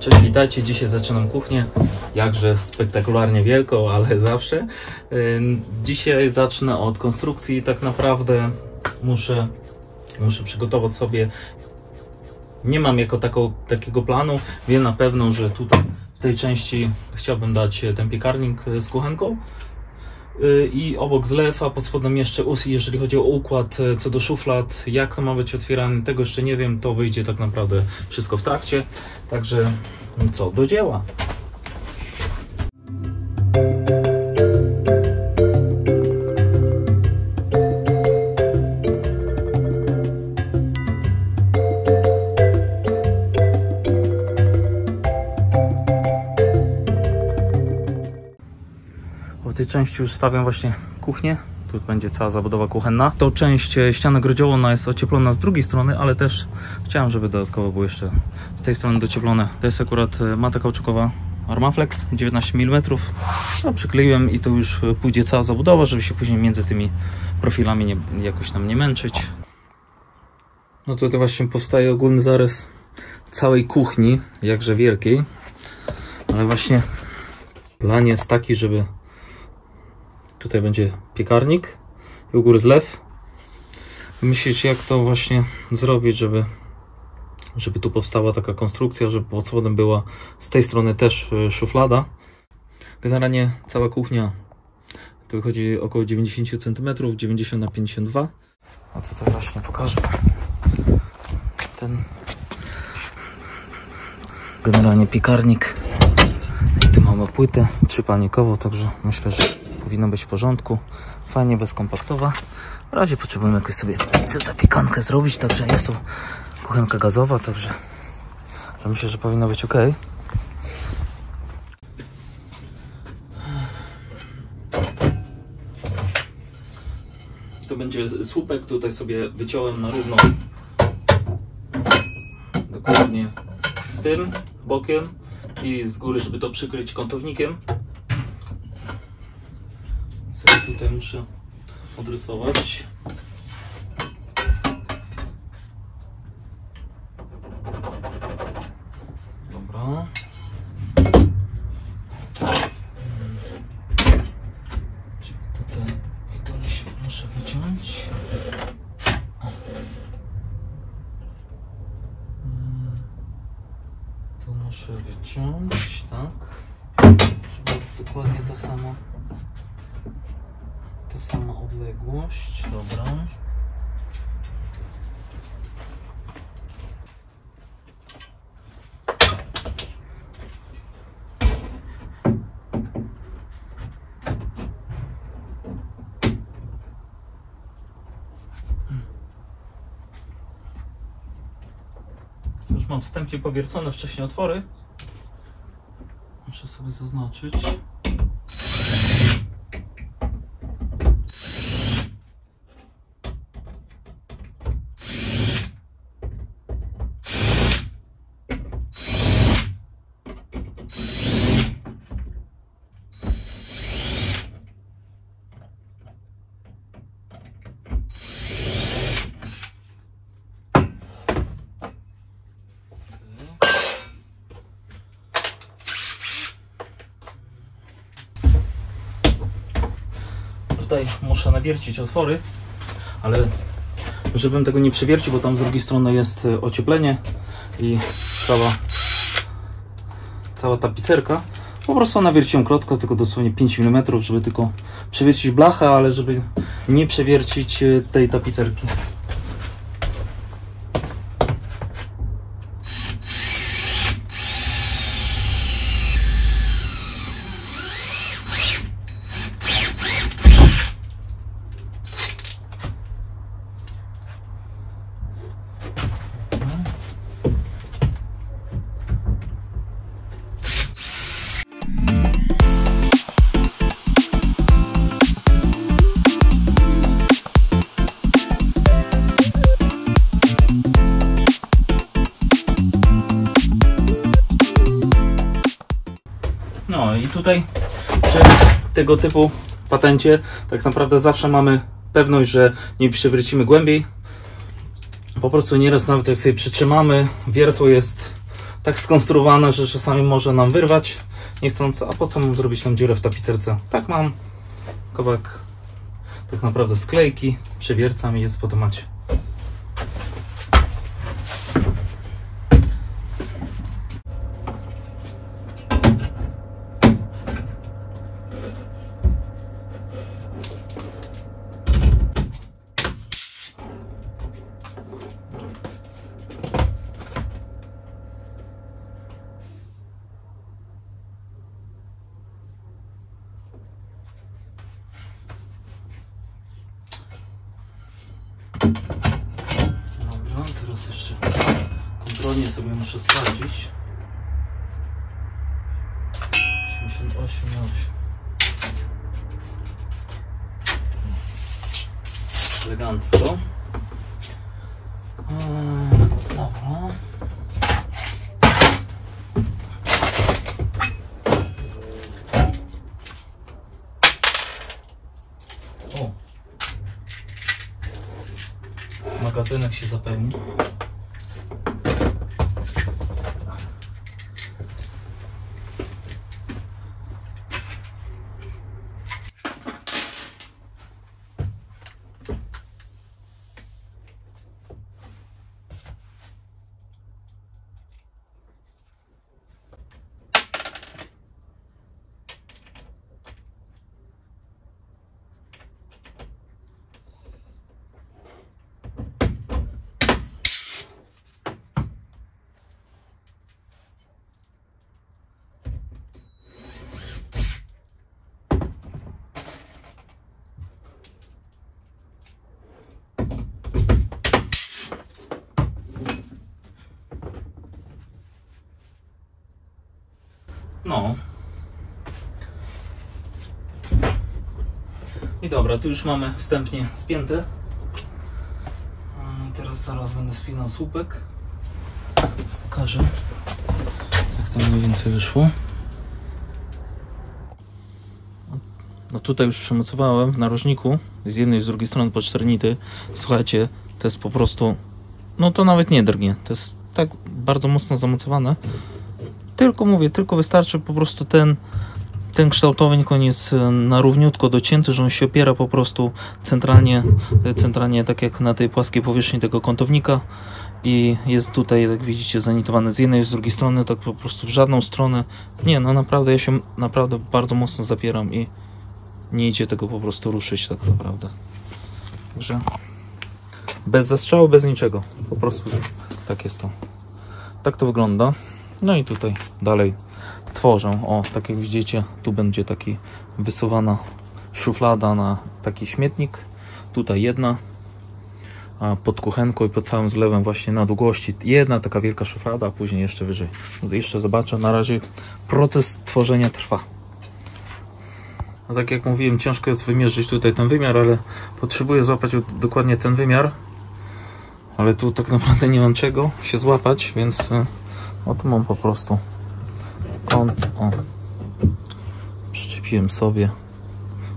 Cześć, witajcie. Dzisiaj zaczynam kuchnię. Jakże spektakularnie wielką, ale zawsze. Dzisiaj zacznę od konstrukcji. Tak naprawdę muszę, muszę przygotować sobie. Nie mam jako taką, takiego planu. Wiem na pewno, że tutaj w tej części chciałbym dać ten piekarnik z kuchenką. Y, I obok zlew, a pod spodem jeszcze, us- jeżeli chodzi o układ y, co do szuflad, jak to ma być otwierane, tego jeszcze nie wiem, to wyjdzie tak naprawdę wszystko w trakcie. Także co, do dzieła. Tej części już stawiam właśnie kuchnię. Tu będzie cała zabudowa kuchenna. To część e, ściany grodzioła ona jest ocieplona z drugiej strony, ale też chciałem, żeby dodatkowo było jeszcze z tej strony docieplone. To jest akurat e, mata kauczukowa Armaflex 19 mm. No, przykleiłem i tu już e, pójdzie cała zabudowa, żeby się później między tymi profilami nie, jakoś tam nie męczyć. No tutaj właśnie powstaje ogólny zarys całej kuchni, jakże wielkiej. Ale właśnie plan jest taki, żeby Tutaj będzie piekarnik i u góry zlew. Myślicie, jak to właśnie zrobić, żeby, żeby tu powstała taka konstrukcja, żeby pod spodem była z tej strony też y, szuflada. Generalnie cała kuchnia to wychodzi około 90 cm, 90 na 52. A tutaj właśnie pokażę ten generalnie piekarnik. I tu mamy płytę trzypanikową, także myślę, że powinno być w porządku. Fajnie bezkompaktowa. W razie potrzebujemy jakoś sobie pizzę, zapiekankę zrobić, także jest to kuchenka gazowa, także że myślę, że powinno być ok. To będzie słupek, tutaj sobie wyciąłem na równo dokładnie z tym bokiem i z góry, żeby to przykryć kątownikiem. Tutaj muszę odrysować. Dobra. Czyli Tutaj i to muszę, muszę wyciąć. Mm. To muszę wyciąć, tak? Żeby dokładnie to samo ta sama odległość, dobra. Już mam wstępnie powiercone wcześniej otwory. Muszę sobie zaznaczyć. Tutaj muszę nawiercić otwory, ale żebym tego nie przewiercił, bo tam z drugiej strony jest e, ocieplenie i cała, cała tapicerka. Po prostu nawierciłem krótko, tylko dosłownie 5 mm, żeby tylko przewiercić blachę, ale żeby nie przewiercić e, tej tapicerki. No i tutaj przy tego typu patencie tak naprawdę zawsze mamy pewność, że nie przewrócimy głębiej. Po prostu nieraz nawet jak sobie przytrzymamy, wiertło jest tak skonstruowane, że czasami może nam wyrwać niechcący, a po co mam zrobić tam dziurę w tapicerce? Tak mam kawałek tak naprawdę sklejki, przewiercam i jest po temacie. Dobra, teraz jeszcze kontrolnie sobie muszę sprawdzić. 88 na 8. Elegancko. Eee, Dobra. O. Magazynek się zapełni. No. I dobra, tu już mamy wstępnie spięte. Teraz zaraz będę spinał słupek. Pokażę, jak to mniej więcej wyszło. No tutaj już przemocowałem w narożniku z jednej i z drugiej strony po czternity. Słuchajcie, to jest po prostu, no to nawet nie drgnie. To jest tak bardzo mocno zamocowane. Tylko mówię, tylko wystarczy po prostu ten, ten kształtowień koniec e, na równiutko docięty, że on się opiera po prostu centralnie, e, centralnie tak jak na tej płaskiej powierzchni tego kątownika i jest tutaj, jak widzicie, zanitowane z jednej z drugiej strony, tak po prostu w żadną stronę. Nie, no naprawdę, ja się naprawdę bardzo mocno zapieram i nie idzie tego po prostu ruszyć tak naprawdę. Także bez zastrzału, bez niczego. Po prostu tak jest to. Tak to wygląda. No i tutaj dalej tworzę. O, tak jak widzicie, tu będzie taki wysuwana szuflada na taki śmietnik. Tutaj jedna pod kuchenką i pod całym zlewem właśnie na długości jedna taka wielka szuflada, a później jeszcze wyżej. To jeszcze zobaczę, na razie proces tworzenia trwa. A tak jak mówiłem, ciężko jest wymierzyć tutaj ten wymiar, ale potrzebuję złapać dokładnie ten wymiar. Ale tu tak naprawdę nie mam czego się złapać, więc e, o tu mam po prostu kąt. O. Przyczepiłem sobie,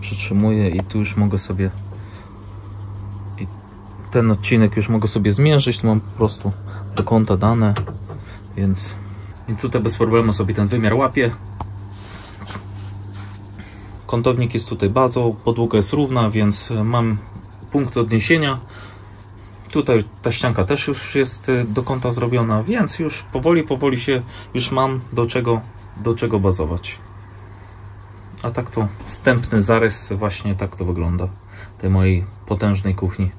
przytrzymuję i tu już mogę sobie i ten odcinek już mogę sobie zmierzyć. Tu mam po prostu do kąta dane, więc i tutaj bez problemu sobie ten wymiar łapię. Kątownik jest tutaj bazą, podłoga jest równa, więc mam punkt odniesienia. Tutaj ta ścianka też już jest y, do kąta zrobiona, więc już powoli, powoli się już mam do czego, do czego bazować. A tak to wstępny zarys, właśnie tak to wygląda tej mojej potężnej kuchni.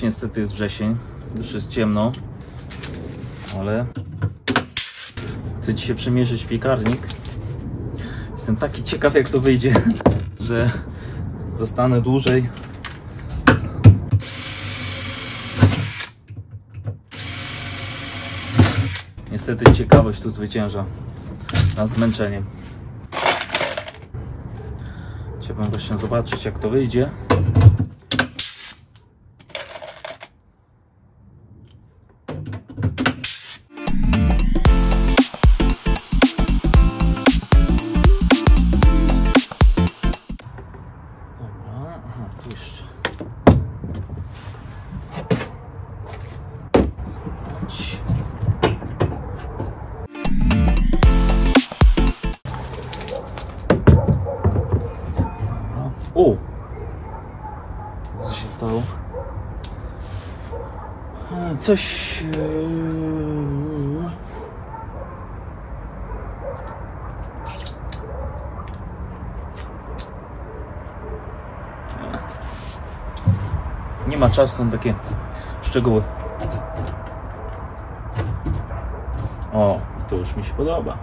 Już niestety jest wrzesień, już jest ciemno, ale chcę dzisiaj przemierzyć piekarnik. Jestem taki ciekaw jak to wyjdzie, że zostanę dłużej. Niestety ciekawość tu zwycięża nad zmęczeniem. Chciałbym właśnie zobaczyć jak to wyjdzie. Coś... e, Nie ma czasu na takie szczegóły. O, to już mi się podoba.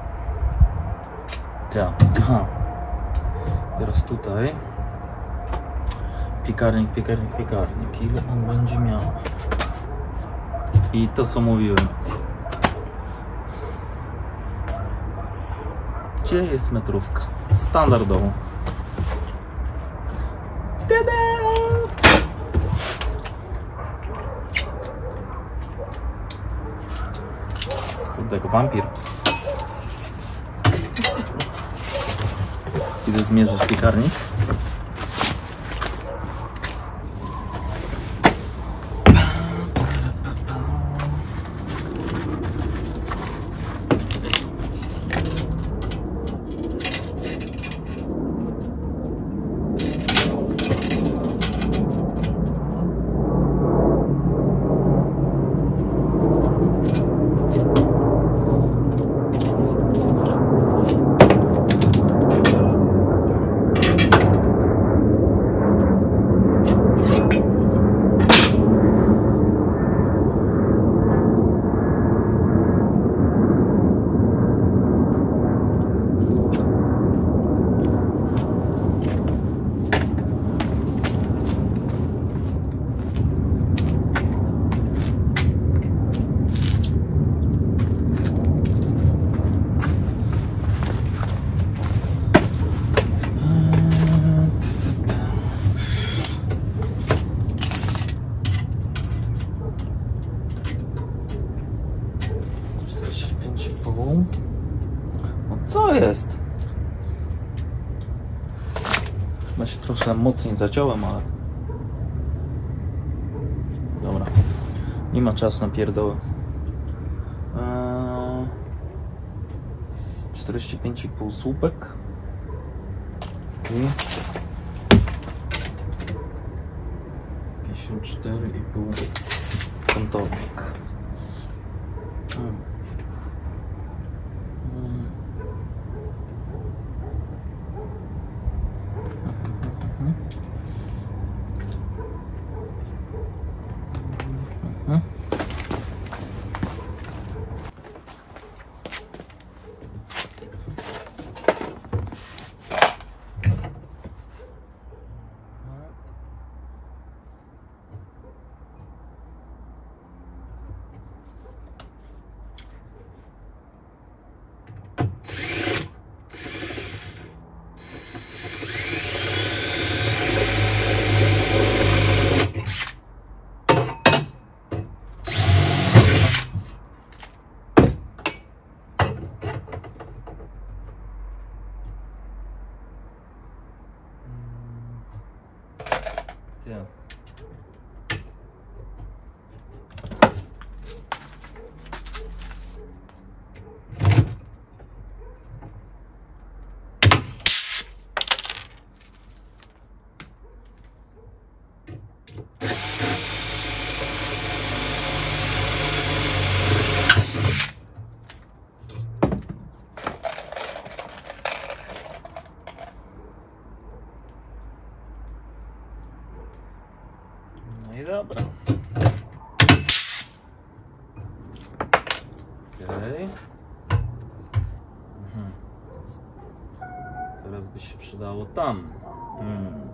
Tak, aha. Teraz tutaj. Piekarnik, piekarnik, piekarnik. Ile on będzie miał? I to co mówiłem. Gdzie jest metrówka? Standardowo. Tada! Kurde, jak wampir. Idę zmierzyć piekarnik. Czterdzieści pół. No co jest? Chyba się troszkę mocniej zaciąłem, ale... Dobra. Nie ma czasu na pierdoły. Eee... 45,5 słupek. I 54,5 kątownik. Mm. i dobra. Okay. Mhm. Teraz by się przydało tam. Hmm.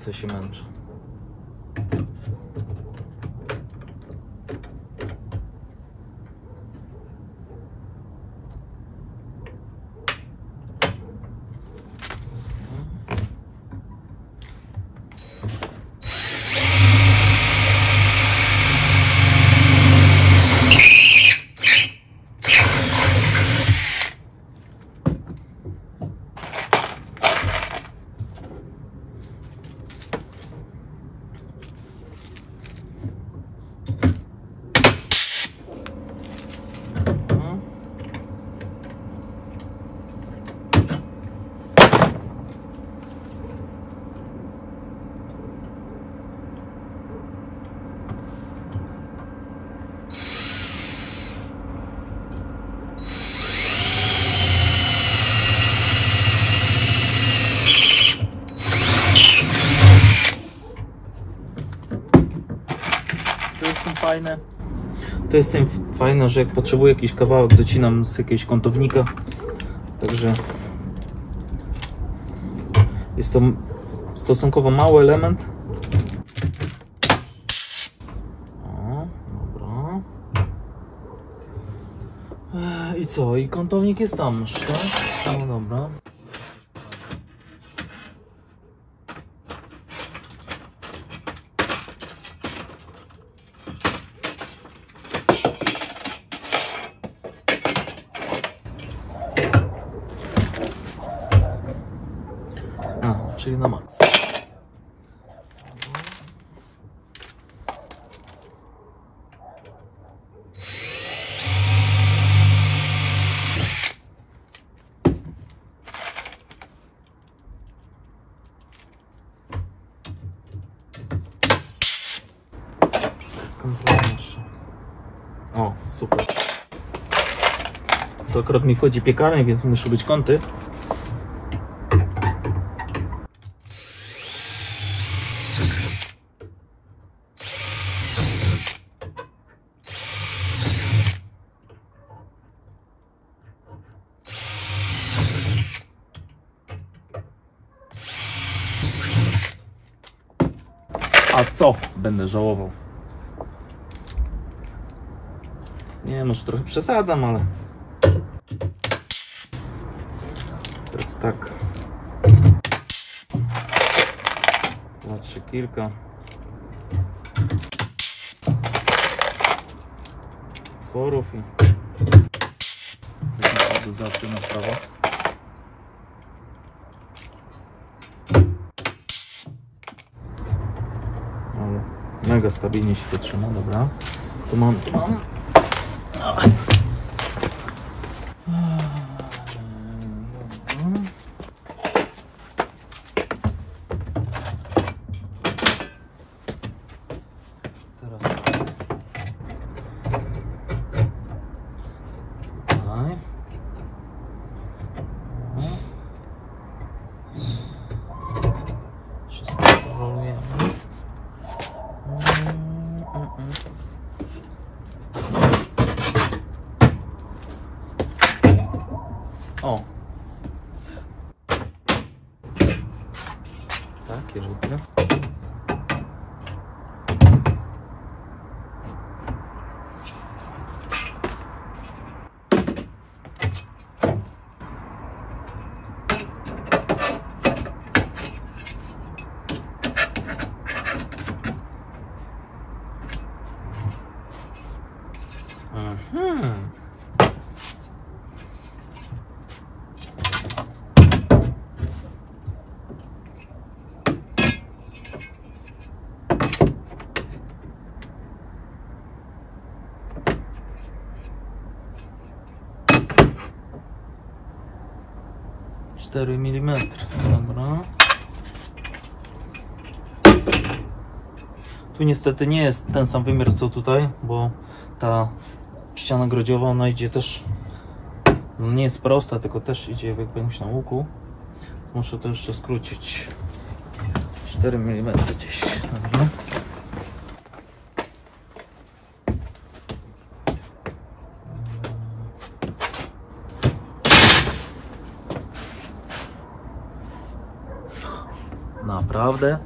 Co się męczę. Mhm. To jest tym fajne. To jest tym fajne, że jak potrzebuję jakiś kawałek, docinam z jakiegoś kątownika. Także jest to stosunkowo mały element. O, dobra. Ech, I co? I kątownik jest tam, tak? No dobra. A, czyli na maks. O, super. To akurat mi wchodzi piekarnik, więc muszą być kąty. A co będę żałował? Nie, może trochę przesadzam, ale. To jest tak. Trzy, kilka. Otworów i. Tak naprawdę załatwiona sprawa. Mega stabilnie się to trzyma, dobra. Tu mam, tu mam. 4 mm. Dobra. Tu niestety nie jest ten sam wymiar co tutaj, bo ta ściana grodziowa, ona idzie też, no nie jest prosta, tylko też idzie jakbyś na łuku. Muszę to jeszcze skrócić 4 mm gdzieś. Dobra. Naprawdę?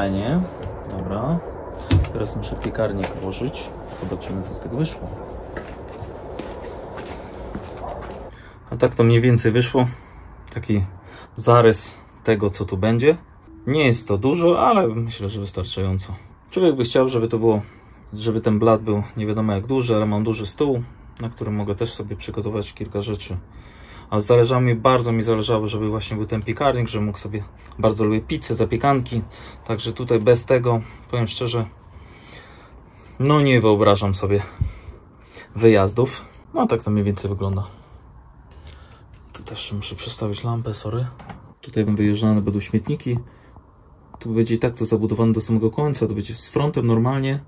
Fajnie. Dobra. Teraz muszę piekarnik włożyć. Zobaczymy, co z tego wyszło. A tak to mniej więcej wyszło. Taki zarys tego, co tu będzie. Nie jest to dużo, ale myślę, że wystarczająco. Człowiek by chciał, żeby to było, żeby ten blat był nie wiadomo jak duży, ale mam duży stół, na którym mogę też sobie przygotować kilka rzeczy. Ale zależało mi, bardzo mi zależało, żeby właśnie był ten piekarnik, że mógł sobie, bardzo lubię pizzę, zapiekanki, także tutaj bez tego, powiem szczerze, no nie wyobrażam sobie wyjazdów. No tak to mniej więcej wygląda. Tu też muszę przestawić lampę, sorry. Tutaj wyjeżdżane będą śmietniki. Tu będzie i tak to zabudowane do samego końca, to będzie z frontem normalnie.